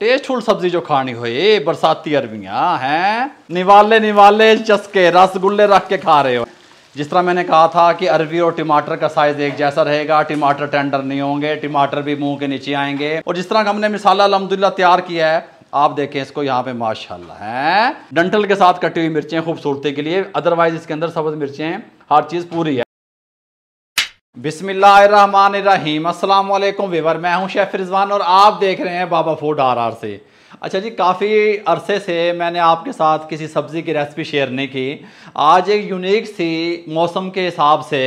Tasteful सब्ज़ी जो खानी हो बरसाती अरबियाँ हैं? निवाले निवाले चस्के रसगुल्ले रख के खा रहे हो। जिस तरह मैंने कहा था कि अरबी और टमाटर का साइज़ एक जैसा रहेगा, टमाटर टेंडर नहीं होंगे, टमाटर भी मुँह के नीचे आएँगे। और जिस तरह हमने मिसाला अलहमदिल्ला तैयार किया है, आप देखें इसको यहाँ पे माशाल्लाह, है? डंटल के साथ कटी हुई मिर्चें खूबसूरती के लिए अदरवाइज़ इसके अंदर सब्ज मिर्चें, हर चीज़ पूरी है। बिस्मिल्लाहिर्रहमानिर्रहीम। अल्लाम वालेकुम मैं हूँ शेफ रिजवान और आप देख रहे हैं बाबा फ़ूड आर आर से। अच्छा जी, काफ़ी अरसे से मैंने आपके साथ किसी सब्ज़ी की रेसिपी शेयर नहीं की। आज एक यूनिक सी मौसम के हिसाब से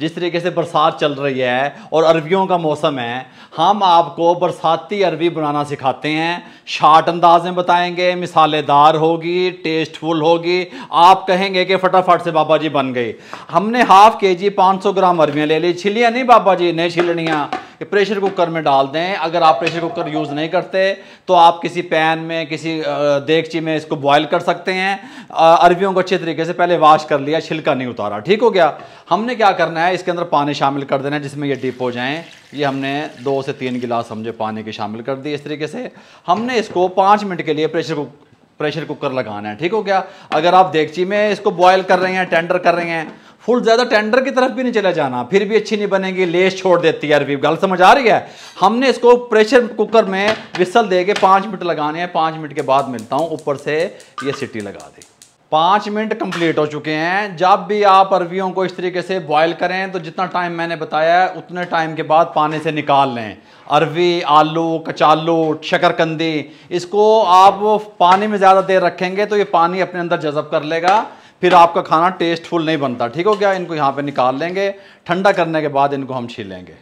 जिस तरीके से बरसात चल रही है और अरबियों का मौसम है, हम आपको बरसाती अरबी बनाना सिखाते हैं। शार्ट अंदाज में बताएँगे, मिसालेदार होगी टेस्टफुल होगी। आप कहेंगे कि फटाफट से बाबा जी बन गई हमने हाफ़ के जी पाँच सौ ग्राम अरबियाँ ले ली। छिलियाँ नहीं बाबा जी? नहीं छिलनियाँ। कि प्रेशर कुकर में डाल दें। अगर आप प्रेशर कुकर यूज़ नहीं करते तो आप किसी पैन में, किसी देगची में इसको बॉयल कर सकते हैं। अरबियों को अच्छे तरीके से पहले वाश कर लिया, छिलका नहीं उतारा। ठीक हो गया? हमने क्या करना है? इसके अंदर पानी शामिल कर देना है, जिसमें ये डिप हो जाएँ। ये हमने दो से तीन गिलास समझे पानी के शामिल कर दिए इस तरीके से। हमने इसको पाँच मिनट के लिए प्रेशर कुक, प्रेशर कुकर लगाना है। ठीक हो गया? अगर आप देगची में इसको बॉयल कर रहे हैं टेंडर कर रहे हैं फुल ज़्यादा टेंडर की तरफ़ भी नहीं चला जाना, फिर भी अच्छी नहीं बनेगी, लेस छोड़ देती है अरबी गल समझ आ रही है? हमने इसको प्रेशर कुकर में विसल दे के पाँच मिनट लगाने हैं, पाँच मिनट के बाद मिलता हूँ, ऊपर से ये सिटी लगा दी। पाँच मिनट कंप्लीट हो चुके हैं। जब भी आप अरबियों को इस तरीके से बॉयल करें तो जितना टाइम मैंने बताया है, उतने टाइम के बाद पानी से निकाल लें। अरवी, आलू, कचालू, शकरकंदी, इसको आप पानी में ज़्यादा देर रखेंगे तो ये पानी अपने अंदर जज़ब कर लेगा। फिर आपका खाना टेस्टफुल नहीं बनता, ठीक हो गया? इनको यहाँ पे निकाल लेंगे, ठंडा करने के बाद इनको हम छीलेंगे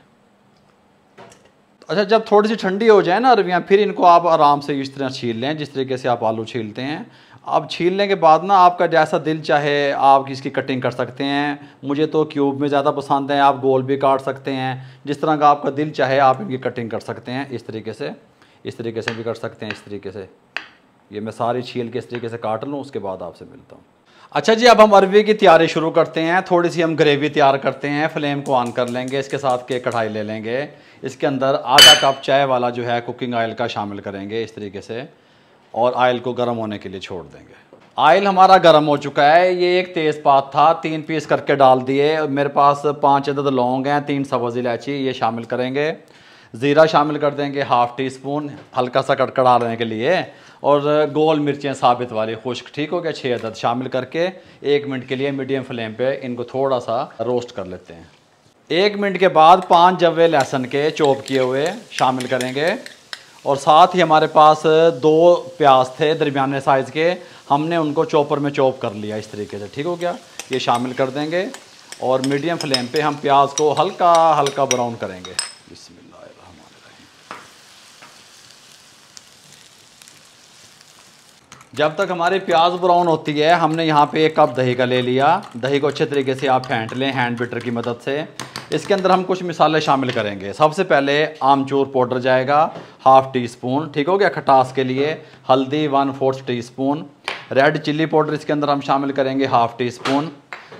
अच्छा जब थोड़ी सी ठंडी हो जाए ना अरबियाँ फिर इनको आप आराम से इस तरह छील लें, जिस तरीके से आप आलू छीलते हैं। अब छीलने के बाद ना आपका जैसा दिल चाहे, आप इसकी कटिंग कर सकते हैं। मुझे तो क्यूब में ज़्यादा पसंद है, आप गोल भी काट सकते हैं। जिस तरह का आपका दिल चाहे, आप इनकी कटिंग कर सकते हैं, इस तरीके से, इस तरीके से भी कर सकते हैं, इस तरीके से। ये मैं सारी छील के इस तरीके से काट लूँ, उसके बाद आपसे मिलता हूँ। अच्छा जी, अब हम अरबी की तैयारी शुरू करते हैं। थोड़ी सी हम ग्रेवी तैयार करते हैं, फ्लेम को ऑन कर लेंगे, इसके साथ के कढ़ाई ले लेंगे। इसके अंदर आधा कप चाय वाला जो है, कुकिंग ऑयल का शामिल करेंगे इस तरीके से, और ऑयल को गर्म होने के लिए छोड़ देंगे। ऑयल हमारा गर्म हो चुका है, ये एक तेज़पात था, तीन पीस करके डाल दिए। मेरे पास पाँच अदद लौंग हैं, तीन सब्ज़ इलायची, ये शामिल करेंगे। ज़ीरा शामिल कर देंगे हाफ़ टी स्पून हल्का सा कड़कड़ाने के लिए। और गोल मिर्चें साबित वाली खुश्क, ठीक हो गया? छः अदद शामिल करके एक मिनट के लिए मीडियम फ्लेम पे इनको थोड़ा सा रोस्ट कर लेते हैं। एक मिनट के बाद पाँच जवे लहसुन के चॉप किए हुए शामिल करेंगे। और साथ ही हमारे पास दो प्याज थे दरमियाने साइज़ के। हमने उनको चॉपर में चॉप कर लिया इस तरीके से, ठीक हो गया? ये शामिल कर देंगे। और मीडियम फ्लेम पे हम प्याज को हल्का हल्का ब्राउन करेंगे। इसमें जब तक हमारी प्याज ब्राउन होती है, हमने यहाँ पे एक कप दही का ले लिया। दही को अच्छे तरीके से आप फेंट लें हैंड बिटर की मदद से। इसके अंदर हम कुछ मिसाले शामिल करेंगे। सबसे पहले आमचूर पाउडर जाएगा, हाफ़ टी स्पून ठीक हो गया खटास के लिए। हल्दी one fourth teaspoon red chilli powder इसके अंदर हम शामिल करेंगे हाफ़ टी स्पून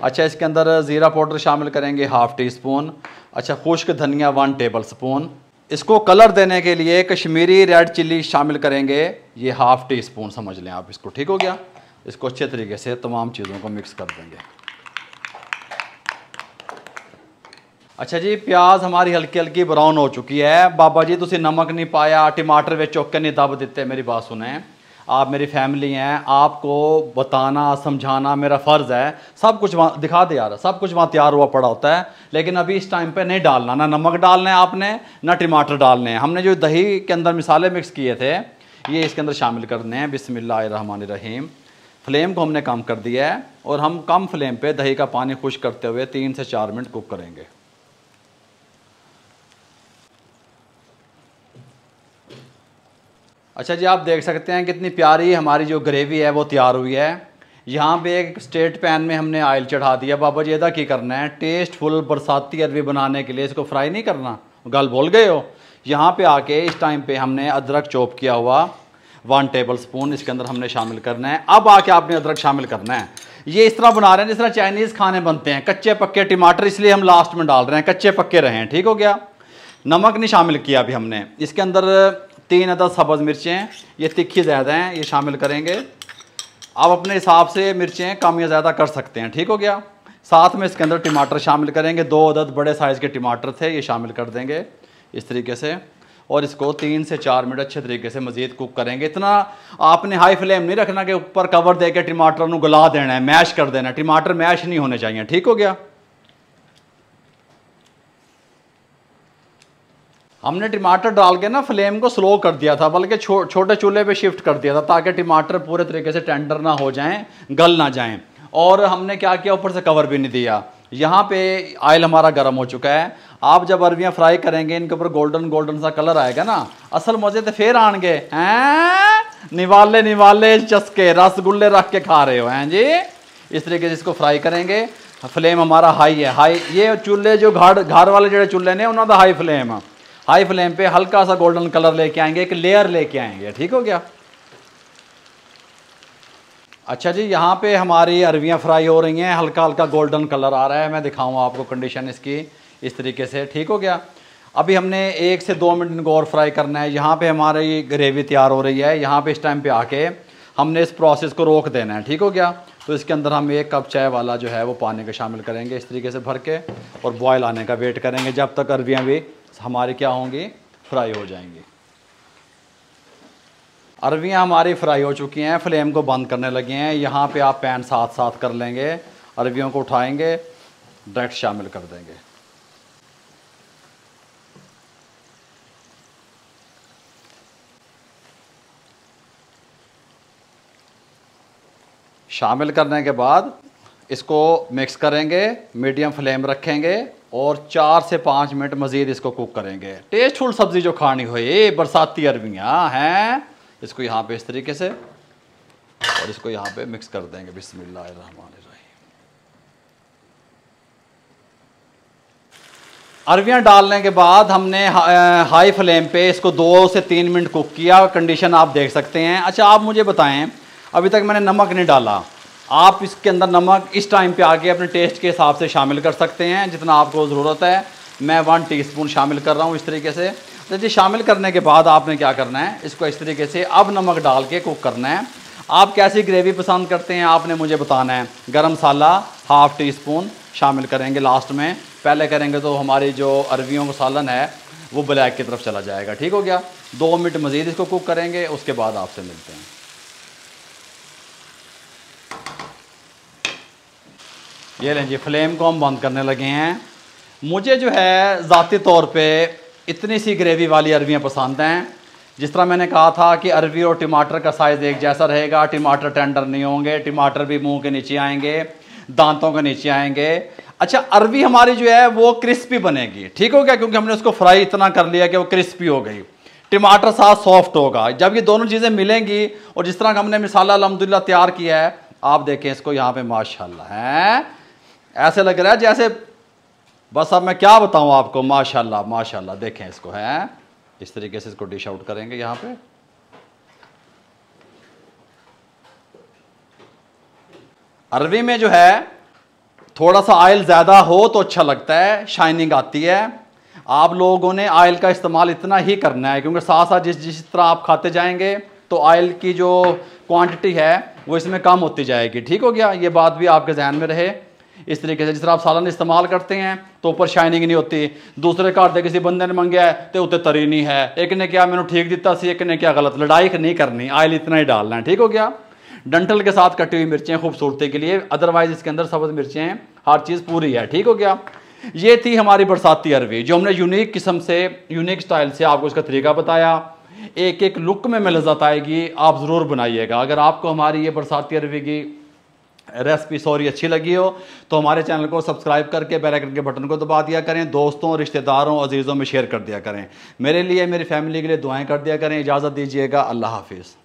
अच्छा इसके अंदर ज़ीरा पाउडर शामिल करेंगे हाफ़ टी स्पून अच्छा खुश्क धनिया वन टेबल स्पून। इसको कलर देने के लिए कश्मीरी रेड चिल्ली शामिल करेंगे। ये हाफ़ टी स्पून समझ लें आप इसको, ठीक हो गया? इसको अच्छे तरीके से तमाम चीज़ों को मिक्स कर देंगे। अच्छा जी, प्याज हमारी हल्की हल्की ब्राउन हो चुकी है। बाबा जी तुम नमक नहीं पाया, टमाटर वे चौके नहीं दब दिते, मेरी बात सुने। आप मेरी फैमिली हैं, आपको बताना, समझाना मेरा फ़र्ज़ है। सब कुछ वहाँ, दिखा दे यार, सब कुछ वहाँ तैयार हुआ पड़ा होता है। लेकिन अभी इस टाइम पे नहीं डालना, ना नमक डालना है आपने, ना टमाटर डालने हैं। हमने जो दही के अंदर मिसाले मिक्स किए थे, ये इसके अंदर शामिल करने हैं। बिसमीम फ्लेम को हमने कम कर दिया है और हम कम फ्लेम पर दही का पानी खुश करते हुए तीन से चार मिनट कुक करेंगे। अच्छा जी, आप देख सकते हैं कितनी प्यारी हमारी जो ग्रेवी है, वो तैयार हुई है। यहाँ पे एक स्टेट पैन में हमने ऑयल चढ़ा दिया। बाबा जी अदा की करना है? टेस्टफुल बरसाती अरबी बनाने के लिए इसको फ्राई नहीं करना? गल बोल गए हो? यहाँ पे आके इस टाइम पे हमने अदरक चॉप किया हुआ। वन टेबल स्पून इसके अंदर हमने शामिल करना है। अब आके आपने अदरक शामिल करना है। ये इस तरह बना रहे हैं, जिस तरह चाइनीज़ खाने बनते हैं। कच्चे पक्के टमाटर इसलिए हम लास्ट में डाल रहे हैं, कच्चे पक्के रहे ठीक हो गया? नमक नहीं शामिल किया अभी हमने। इसके अंदर तीन अदद सब्ज़ मिर्चें, ये तिखी ज़्यादा हैं, ये शामिल करेंगे। आप अपने हिसाब से मिर्चें कम या ज़्यादा कर सकते हैं, ठीक हो गया? साथ में इसके अंदर टमाटर शामिल करेंगे, दो अदद बड़े साइज़ के टमाटर थे, ये शामिल कर देंगे, इस तरीके से। और इसको तीन से चार मिनट अच्छे तरीके से मज़ीद कुक करेंगे। इतना आपने हाई फ्लेम नहीं रखना कि ऊपर कवर दे के टमाटर गला देना है, मैश कर देना है। टमाटर मैश नहीं होने चाहिए, ठीक हो गया? हमने टमाटर डाल के ना फ्लेम को स्लो कर दिया था बल्कि छो, छोटे चूल्हे पे शिफ्ट कर दिया था ताकि टमाटर पूरे तरीके से टेंडर ना हो जाएँ गल ना जाएँ। और हमने क्या किया ऊपर से कवर भी नहीं दिया। यहाँ पे आयल हमारा गर्म हो चुका है। आप जब अरबियाँ फ्राई करेंगे इनके ऊपर गोल्डन गोल्डन सा कलर आएगा ना असल मज़े तो फिर आएँगे। हैं? निवाले निवाले चस्के रसगुल्ले रख के खा रहे हो हैं जी? इस तरीके से इसको फ्राई करेंगे। फ्लेम हमारा हाई है हाई। ये चूल्हे जो घर घर वाले जो चूल्हे ने उन्होंने हाई फ्लेम। हाई फ्लेम पे हल्का सा गोल्डन कलर लेके आएँगे, एक लेयर लेके आएँगे, ठीक हो गया? अच्छा जी, यहाँ पे हमारी अरवियाँ फ्राई हो रही हैं, हल्का हल्का गोल्डन कलर आ रहा है, मैं दिखाऊँ आपको कंडीशन इसकी, इस तरीके से, ठीक हो गया? अभी हमने एक से दो मिनट इनको और फ्राई करना है, यहाँ पे हमारी ग्रेवी तैयार हो रही है, यहाँ पे इस टाइम पे आके हमने इस प्रोसेस को रोक देना है, ठीक हो गया? तो इसके अंदर हम एक कप चाय वाला जो है, वो पानी का शामिल करेंगे, इस तरीके से भर के, और बॉयल आने का वेट करेंगे, जब तक अरवियाँ भी हमारी क्या होंगी? फ्राई हो जाएँगी। अरवियाँ हमारी फ्राई हो चुकी हैं, फ्लेम को बंद करने लगे हैं। यहाँ पे आप पैन साथ साथ कर लेंगे, अरवियों को उठाएँगे डायरेक्ट शामिल कर देंगे। शामिल करने के बाद इसको मिक्स करेंगे, मीडियम फ्लेम रखेंगे। और चार से पाँच मिनट मज़ीद इसको कुक करेंगे। टेस्टफुल सब्ज़ी जो खानी हो ये बरसाती अरबियाँ हैं। इसको यहाँ पे इस तरीके से और इसको यहाँ पे मिक्स कर देंगे। बिस्मिल्लाह अरवियाँ डालने के बाद हमने हा, हाई फ्लेम पे इसको दो से तीन मिनट कुक किया। कंडीशन आप देख सकते हैं। अच्छा आप मुझे बताएँ अभी तक मैंने नमक नहीं डाला। आप इसके अंदर नमक इस टाइम पे आके अपने टेस्ट के हिसाब से शामिल कर सकते हैं, जितना आपको ज़रूरत है। मैं वन टीस्पून शामिल कर रहा हूँ इस तरीके से। तो जी, शामिल करने के बाद आपने क्या करना है? इसको इस तरीके से अब नमक डाल के कुक करना है। आप कैसी ग्रेवी पसंद करते हैं, आपने मुझे बताना है। गरम मसाला हाफ़ टी स्पून शामिल करेंगे लास्ट में। पहले करेंगे तो हमारी जो अरवियों का सालन है, वो ब्लैक की तरफ़ चला जाएगा। ठीक हो गया? दो मिनट मज़ीद इसको कुक करेंगे, उसके बाद आपसे मिलते हैं। ये लें जी, फ्लेम को हम बंद करने लगे हैं। मुझे जो है, ज़ाती तौर पे इतनी सी ग्रेवी वाली अरवियाँ पसंद हैं। जिस तरह मैंने कहा था कि अरवी और टमाटर का साइज़ एक जैसा रहेगा, टमाटर टेंडर नहीं होंगे, टमाटर भी मुँह के नीचे आएँगे, दांतों के नीचे आएँगे। अच्छा अरवी हमारी जो है, वो क्रिस्पी बनेगी। ठीक हो गया? क्योंकि हमने उसको फ्राई इतना कर लिया कि वो क्रिस्पी हो गई। टमाटर साथ सॉफ्ट होगा। जब ये दोनों चीज़ें मिलेंगी और जिस तरह हमने मिसाला अलहमदिल्ला तैयार किया है, आप देखें इसको यहाँ पे माशाल्लाह है। ऐसे लग रहा है जैसे, बस अब मैं क्या बताऊँ आपको, माशाल्लाह माशाल्लाह, देखें इसको, है? इस तरीके से इसको डिश आउट करेंगे यहाँ पे। अरबी में जो है, थोड़ा सा ऑयल ज़्यादा हो तो अच्छा लगता है शाइनिंग आती है। आप लोगों ने ऑयल का इस्तेमाल इतना ही करना है, क्योंकि साथ साथ जिस जिस तरह आप खाते जाएँगे तो ऑयल की जो क्वांटिटी है, वो इसमें कम होती जाएगी। ठीक हो गया? ये बात भी आपके जहन में रहे। इस तरीके से जिस तरह आप सालन इस्तेमाल करते हैं तो ऊपर शाइनिंग नहीं होती। दूसरे घर से किसी बंदे ने मंगया तो उत्ते तरी नहीं है। एक ने क्या मैंने ठीक दिता सी, एक ने क्या गलत? लड़ाई नहीं करनी। आयल इतना ही डालना है। ठीक हो गया? डंटल के साथ कटी हुई मिर्चें खूबसूरती के लिए। अदरवाइज़ इसके अंदर सब्ज मिर्चें हैं हर चीज़ पूरी है। ठीक हो गया? ये थी हमारी बरसाती अरवी, जो हमने यूनिक किस्म से यूनिक स्टाइल से आपको इसका तरीका बताया। एक एक लुक में लज्जत आएगी। आप ज़रूर बनाइएगा। अगर आपको हमारी ये बरसाती अरवी की रेसिपी सॉरी अच्छी लगी हो तो हमारे चैनल को सब्सक्राइब करके बेल आइकन के बटन को दबा दिया करें, दोस्तों रिश्तेदारों अजीज़ों में शेयर कर दिया करें। मेरे लिए, मेरी फैमिली के लिए दुआएँ कर दिया करें। इजाज़त दीजिएगा। अल्लाह हाफिज़।